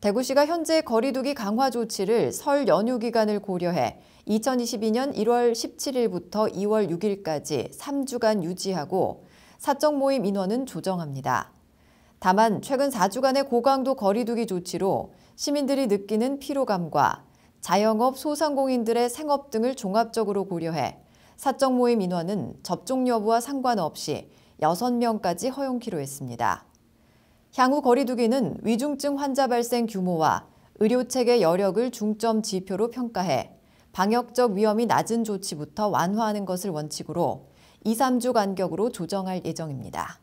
대구시가 현재 거리두기 강화 조치를 설 연휴 기간을 고려해 2022년 1월 17일부터 2월 6일까지 3주간 유지하고 사적 모임 인원은 조정합니다. 다만 최근 4주간의 고강도 거리두기 조치로 시민들이 느끼는 피로감과 자영업 소상공인들의 생업 등을 종합적으로 고려해 사적 모임 인원은 접종 여부와 상관없이 6명까지 허용키로 했습니다. 향후 거리두기는 위중증 환자 발생 규모와 의료체계 여력을 중점 지표로 평가해 방역적 위험이 낮은 조치부터 완화하는 것을 원칙으로 2, 3주 간격으로 조정할 예정입니다.